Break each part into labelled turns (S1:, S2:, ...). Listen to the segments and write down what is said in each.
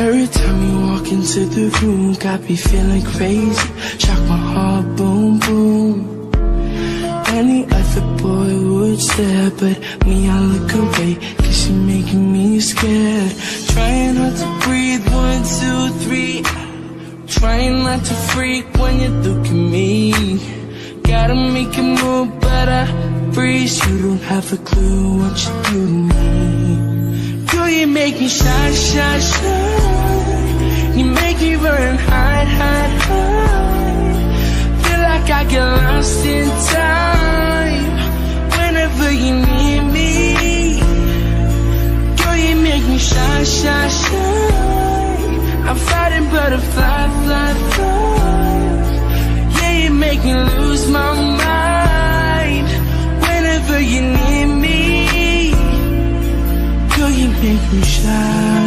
S1: Every time you walk into the room, got me feeling crazy. Shock my heart, boom, boom. Any other boy would stare, but me, I look away, cause you're making me scared. Trying not to breathe, one, two, three. Trying not to freak when you look at me. Gotta make a move, but I freeze. You don't have a clue what you do to me. Girl, you make me shy, shy, shy. I get lost in time whenever you need me. Girl, you make me shy, shy, shy. I'm fighting fly, fly. Yeah, you make me lose my mind whenever you need me. Girl, you make me shine.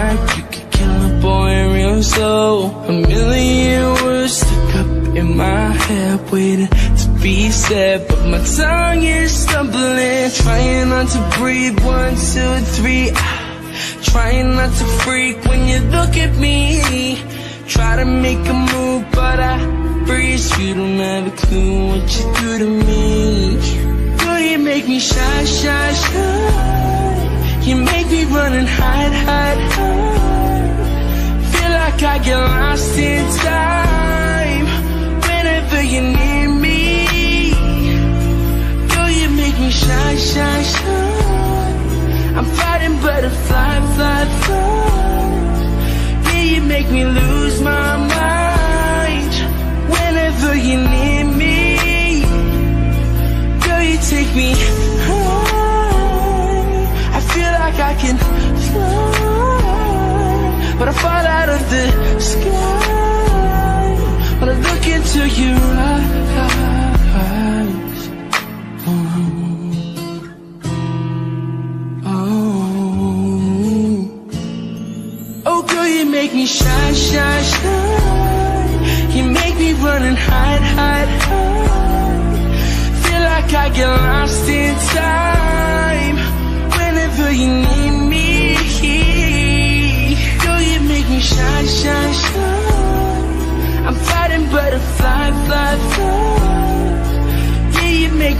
S1: Like you can kill a boy real slow. A million words stuck up in my head, waiting to be said, but my tongue is stumbling. Trying not to breathe, one, two, three. ah. Trying not to freak when you look at me. Try to make a move, but I freeze. You don't have a clue what you do to me. Girl, you make me shy, shy, shy. Run and hide, hide, hide. Feel like I get lost in time whenever you need me. Girl, you make me shy, shy, shy. I'm fighting butterfly, fly, fly. Yeah, you make me lose my mind whenever you need me. Girl, you take me I can fly, but I fall out of the sky when I look into your eyes. Oh. Oh girl, you make me shine, shine, shine. You make me run and hide, hide, hide. Feel like I get lost in time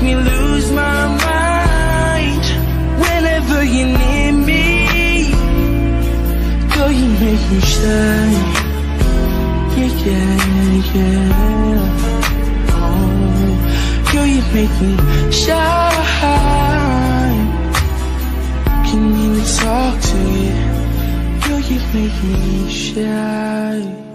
S1: make me lose my mind whenever you need me. Girl, you make me shine. Yeah, yeah, yeah. Oh, girl, you make me shine. Can even talk to you. Girl, you make me shine.